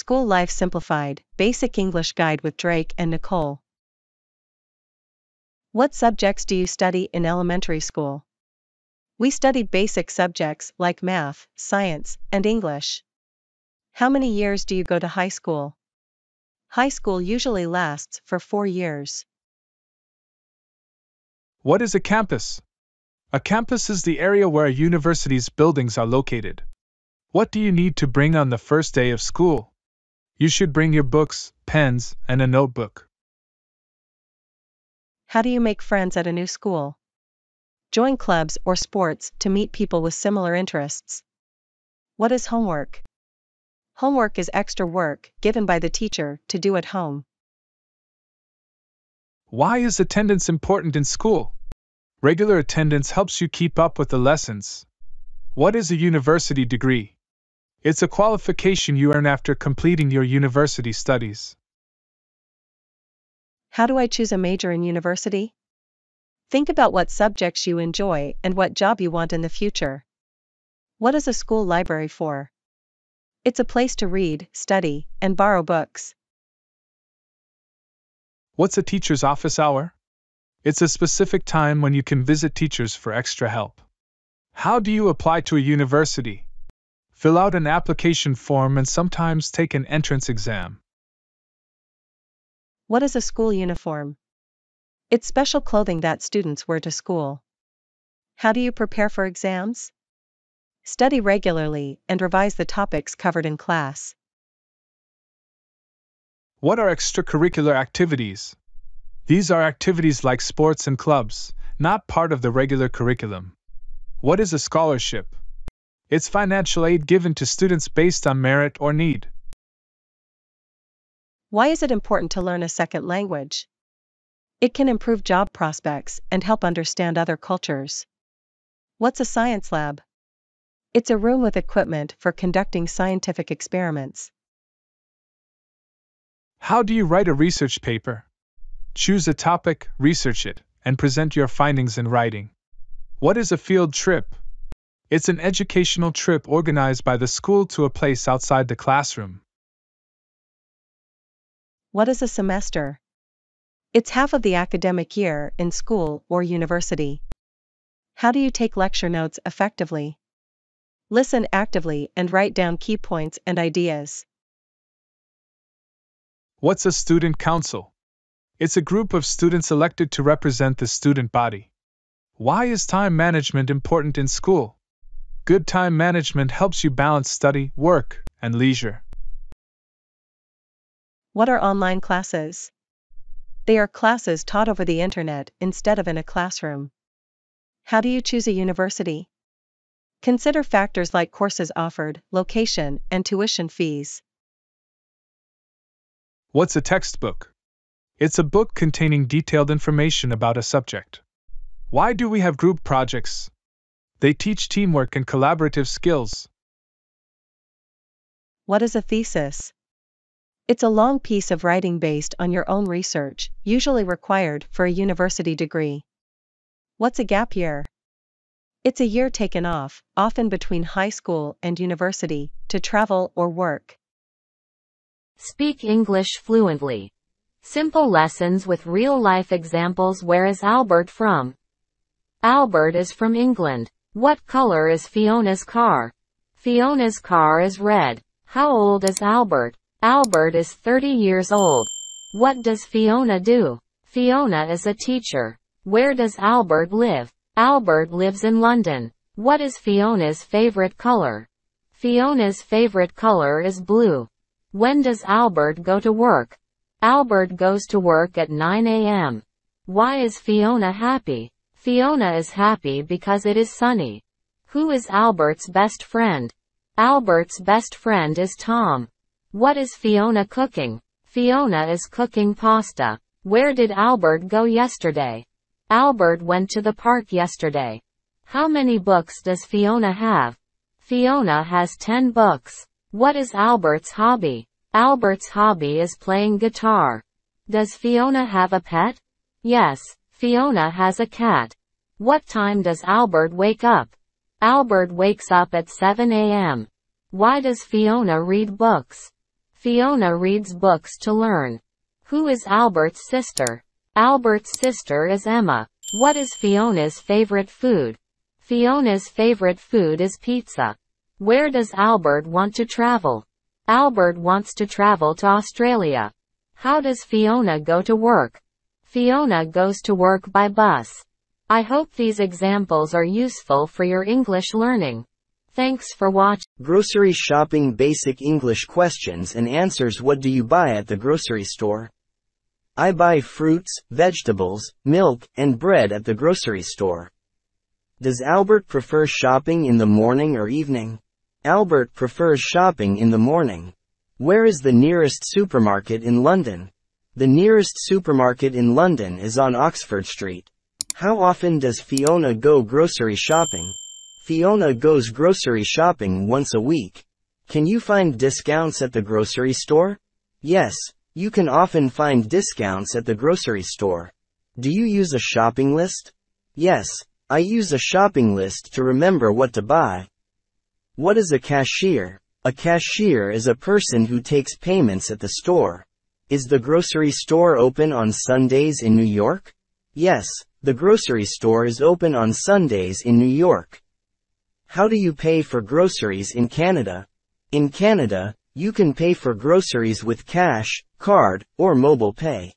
School Life Simplified Basic English Guide with Drake and Nicole. What subjects do you study in elementary school? We studied basic subjects like math, science, and English. How many years do you go to high school? High school usually lasts for four years. What is a campus? A campus is the area where a university's buildings are located. What do you need to bring on the first day of school? You should bring your books, pens, and a notebook. How do you make friends at a new school? Join clubs or sports to meet people with similar interests. What is homework? Homework is extra work given by the teacher to do at home. Why is attendance important in school? Regular attendance helps you keep up with the lessons. What is a university degree? It's a qualification you earn after completing your university studies. How do I choose a major in university? Think about what subjects you enjoy and what job you want in the future. What is a school library for? It's a place to read, study, and borrow books. What's a teacher's office hour? It's a specific time when you can visit teachers for extra help. How do you apply to a university? Fill out an application form and sometimes take an entrance exam. What is a school uniform? It's special clothing that students wear to school. How do you prepare for exams? Study regularly and revise the topics covered in class. What are extracurricular activities? These are activities like sports and clubs, not part of the regular curriculum. What is a scholarship? It's financial aid given to students based on merit or need. Why is it important to learn a second language? It can improve job prospects and help understand other cultures. What's a science lab? It's a room with equipment for conducting scientific experiments. How do you write a research paper? Choose a topic, research it, and present your findings in writing. What is a field trip? It's an educational trip organized by the school to a place outside the classroom. What is a semester? It's half of the academic year in school or university. How do you take lecture notes effectively? Listen actively and write down key points and ideas. What's a student council? It's a group of students elected to represent the student body. Why is time management important in school? Good time management helps you balance study, work, and leisure. What are online classes? They are classes taught over the internet instead of in a classroom. How do you choose a university? Consider factors like courses offered, location, and tuition fees. What's a textbook? It's a book containing detailed information about a subject. Why do we have group projects? They teach teamwork and collaborative skills. What is a thesis? It's a long piece of writing based on your own research, usually required for a university degree. What's a gap year? It's a year taken off, often between high school and university, to travel or work. Speak English fluently. Simple lessons with real-life examples Where is Albert from? Albert is from England. What color is Fiona's car? Fiona's car is red. How old is Albert? Albert is 30 years old. What does Fiona do? Fiona is a teacher. Where does Albert live? Albert lives in London. What is Fiona's favorite color? Fiona's favorite color is blue. When does Albert go to work? Albert goes to work at 9 a.m. Why is Fiona happy? Fiona is happy because it is sunny. Who is Albert's best friend? Albert's best friend is Tom. What is Fiona cooking? Fiona is cooking pasta. Where did Albert go yesterday? Albert went to the park yesterday. How many books does Fiona have? Fiona has 10 books. What is Albert's hobby? Albert's hobby is playing guitar. Does Fiona have a pet? Yes, Fiona has a cat. What time does Albert wake up? Albert wakes up at 7 a.m. Why does Fiona read books? Fiona reads books to learn. Who is Albert's sister? Albert's sister is Emma. What is Fiona's favorite food? Fiona's favorite food is pizza. Where does Albert want to travel? Albert wants to travel to Australia. How does Fiona go to work? Fiona goes to work by bus. I hope these examples are useful for your English learning. Thanks for watching. Grocery shopping basic English questions and answers What do you buy at the grocery store? I buy fruits, vegetables, milk, and bread at the grocery store. Does Albert prefer shopping in the morning or evening? Albert prefers shopping in the morning. Where is the nearest supermarket in London? The nearest supermarket in London is on Oxford Street. How often does Fiona go grocery shopping? Fiona goes grocery shopping once a week. Can you find discounts at the grocery store? Yes, you can often find discounts at the grocery store. Do you use a shopping list? Yes, I use a shopping list to remember what to buy. What is a cashier? A cashier is a person who takes payments at the store. Is the grocery store open on Sundays in New York? Yes, the grocery store is open on Sundays in New York. How do you pay for groceries in Canada? In Canada, you can pay for groceries with cash, card, or mobile pay.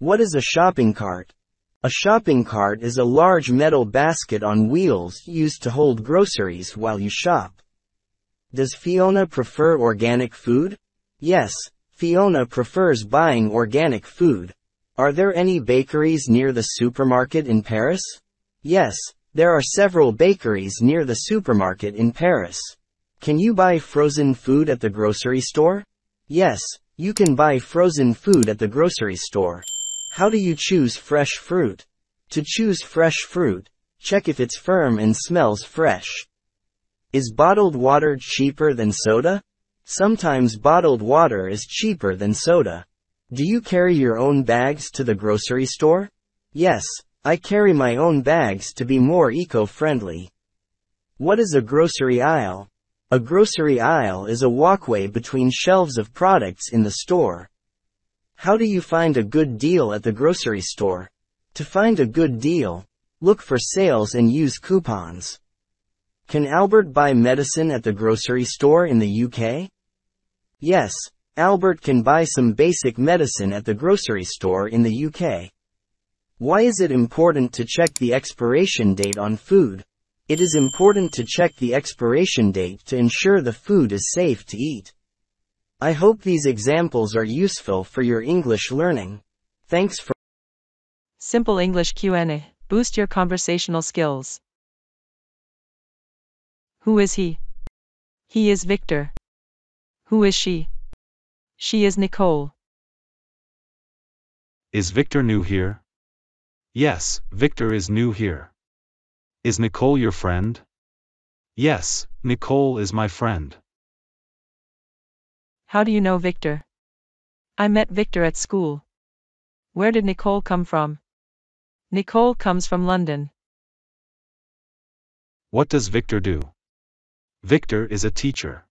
What is a shopping cart? A shopping cart is a large metal basket on wheels used to hold groceries while you shop. Does Fiona prefer organic food? Yes, Fiona prefers buying organic food. Are there any bakeries near the supermarket in Paris? Yes, there are several bakeries near the supermarket in Paris. Can you buy frozen food at the grocery store? Yes, you can buy frozen food at the grocery store. How do you choose fresh fruit? To choose fresh fruit, check if it's firm and smells fresh. Is bottled water cheaper than soda? Sometimes bottled water is cheaper than soda. Do you carry your own bags to the grocery store? Yes, I carry my own bags to be more eco-friendly. What is a grocery aisle? A grocery aisle is a walkway between shelves of products in the store. How do you find a good deal at the grocery store? To find a good deal, look for sales and use coupons. Can Albert buy medicine at the grocery store in the UK? Yes, Albert can buy some basic medicine at the grocery store in the UK. Why is it important to check the expiration date on food? It is important to check the expiration date to ensure the food is safe to eat. I hope these examples are useful for your English learning. Thanks for Simple English Q&A. Boost your conversational skills. Who is he? He is Victor. Who is she? She is Nicole. Is Victor new here? Yes, Victor is new here. Is Nicole your friend? Yes, Nicole is my friend. How do you know Victor? I met Victor at school. Where did Nicole come from? Nicole comes from London. What does Victor do? Victor is a teacher.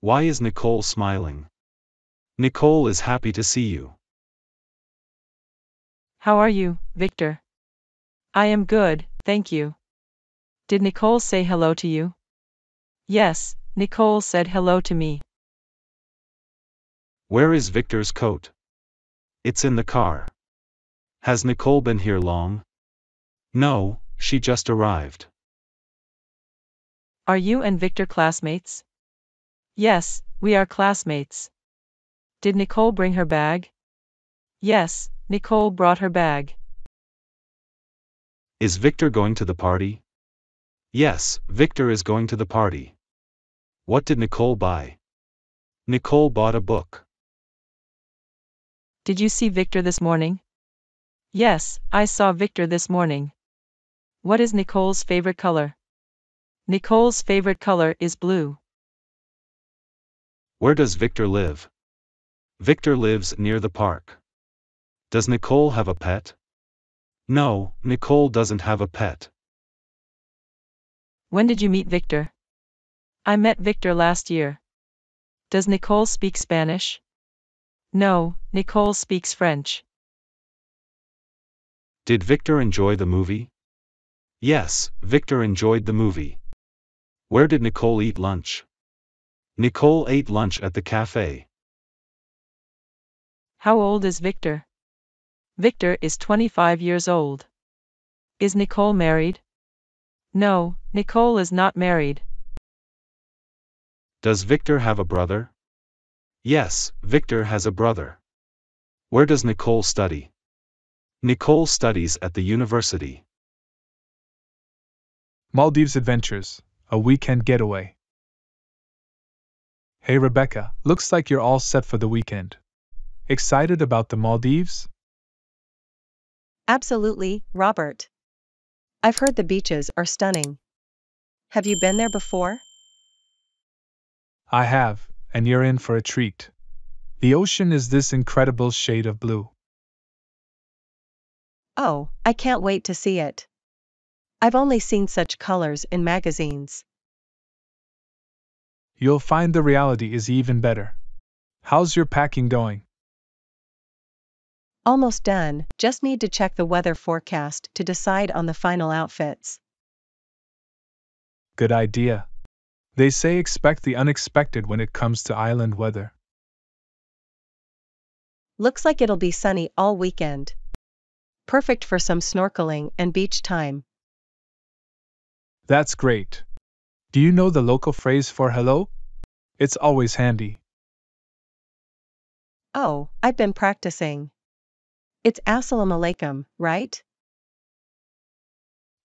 Why is Nicole smiling? Nicole is happy to see you. How are you, Victor? I am good, thank you. Did Nicole say hello to you? Yes, Nicole said hello to me. Where is Victor's coat? It's in the car. Has Nicole been here long? No, she just arrived. Are you and Victor classmates? Yes, we are classmates. Did Nicole bring her bag? Yes, Nicole brought her bag. Is Victor going to the party? Yes, Victor is going to the party. What did Nicole buy? Nicole bought a book. Did you see Victor this morning? Yes, I saw Victor this morning. What is Nicole's favorite color? Nicole's favorite color is blue. Where does Victor live? Victor lives near the park. Does Nicole have a pet? No, Nicole doesn't have a pet. When did you meet Victor? I met Victor last year. Does Nicole speak Spanish? No, Nicole speaks French. Did Victor enjoy the movie? Yes, Victor enjoyed the movie. Where did Nicole eat lunch? Nicole ate lunch at the cafe. How old is Victor? Victor is 25 years old. Is Nicole married? No, Nicole is not married. Does Victor have a brother? Yes, Victor has a brother. Where does Nicole study? Nicole studies at the university. Maldives Adventures, a weekend getaway. Hey Rebecca, looks like you're all set for the weekend. Excited about the Maldives? Absolutely, Robert. I've heard the beaches are stunning. Have you been there before? I have, and you're in for a treat. The ocean is this incredible shade of blue. Oh, I can't wait to see it. I've only seen such colors in magazines. You'll find the reality is even better. How's your packing going? Almost done, just need to check the weather forecast to decide on the final outfits. Good idea. They say expect the unexpected when it comes to island weather. Looks like it'll be sunny all weekend. Perfect for some snorkeling and beach time. That's great. Do you know the local phrase for hello? It's always handy. Oh, I've been practicing. It's Assalamu alaikum, right?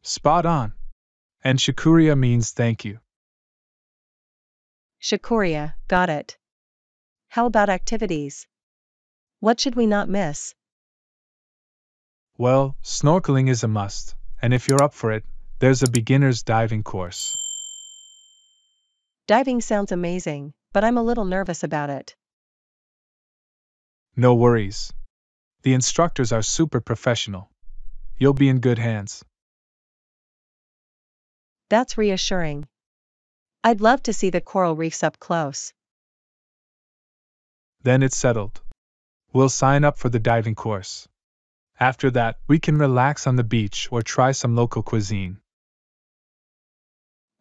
Spot on. And Shukuriya means thank you. Shukuriya, got it. How about activities? What should we not miss? Well, snorkeling is a must, and if you're up for it, there's a beginner's diving course. Diving sounds amazing, but I'm a little nervous about it. No worries. The instructors are super professional. You'll be in good hands. That's reassuring. I'd love to see the coral reefs up close. Then it's settled. We'll sign up for the diving course. After that, we can relax on the beach or try some local cuisine.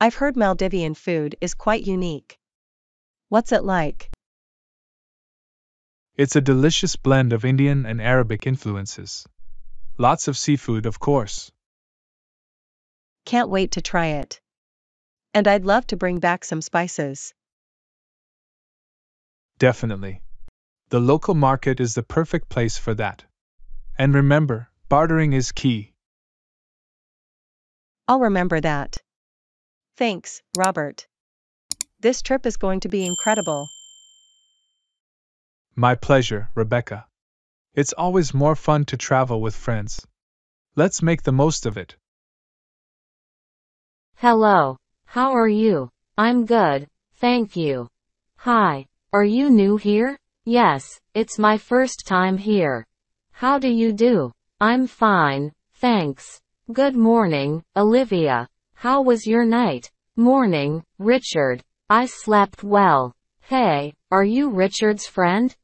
I've heard Maldivian food is quite unique. What's it like? It's a delicious blend of Indian and Arabic influences. Lots of seafood, of course. Can't wait to try it. And I'd love to bring back some spices. Definitely. The local market is the perfect place for that. And remember, bartering is key. I'll remember that. Thanks, Robert. This trip is going to be incredible. My pleasure, Rebecca. It's always more fun to travel with friends. Let's make the most of it. Hello. How are you? I'm good, thank you. Hi. Are you new here? Yes, it's my first time here. How do you do? I'm fine, thanks. Good morning, Olivia. How was your night? Morning, Richard. I slept well. Hey, are you Richard's friend?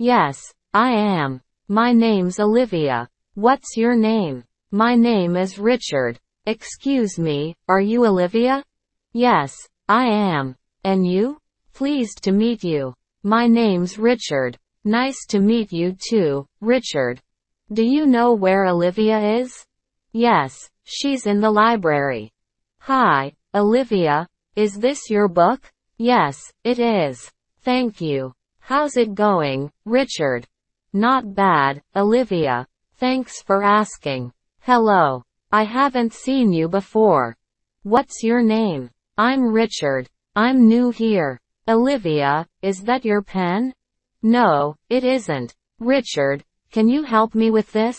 Yes, I am. My name's Olivia. What's your name? My name is Richard. Excuse me, are you Olivia? Yes, I am. And you? Pleased to meet you. My name's Richard. Nice to meet you too, Richard. Do you know where Olivia is? Yes, she's in the library. Hi, Olivia. Is this your book? Yes, it is. Thank you. How's it going, Richard? Not bad, Olivia. Thanks for asking. Hello. I haven't seen you before. What's your name? I'm Richard. I'm new here. Olivia, is that your pen? No, it isn't. Richard, can you help me with this?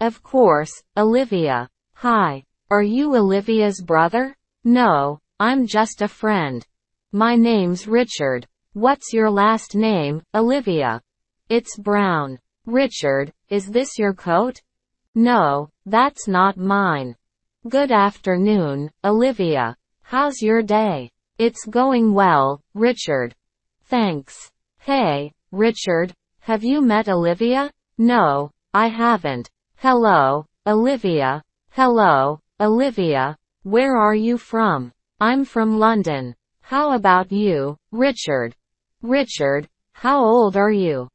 Of course, Olivia. Hi. Are you Olivia's brother? No, I'm just a friend. My name's Richard. What's your last name, Olivia? It's Brown. Richard, is this your coat? No, that's not mine. Good afternoon, Olivia. How's your day? It's going well, Richard. Thanks. Hey, Richard, have you met Olivia? No, I haven't. Hello, Olivia. Hello, Olivia. Where are you from? I'm from London. How about you, Richard? Richard, how old are you?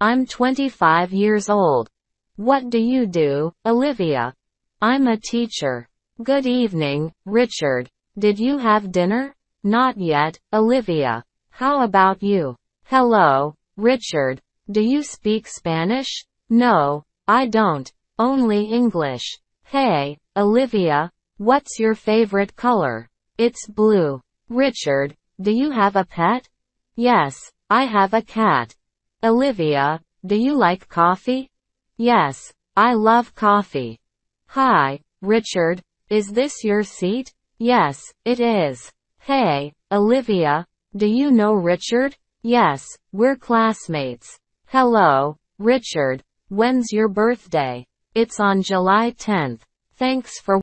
I'm 25 years old. What do you do, Olivia? I'm a teacher. Good evening, Richard. Did you have dinner? Not yet, Olivia. How about you? Hello, Richard. Do you speak Spanish? No, I don't. Only English. Hey, Olivia. What's your favorite color? It's blue. Richard, do you have a pet? Yes, I have a cat. Olivia, do you like coffee? Yes, I love coffee. Hi, Richard, is this your seat? Yes, it is. Hey, Olivia, do you know Richard? Yes, we're classmates. Hello, Richard. When's your birthday? It's on July 10th. Thanks for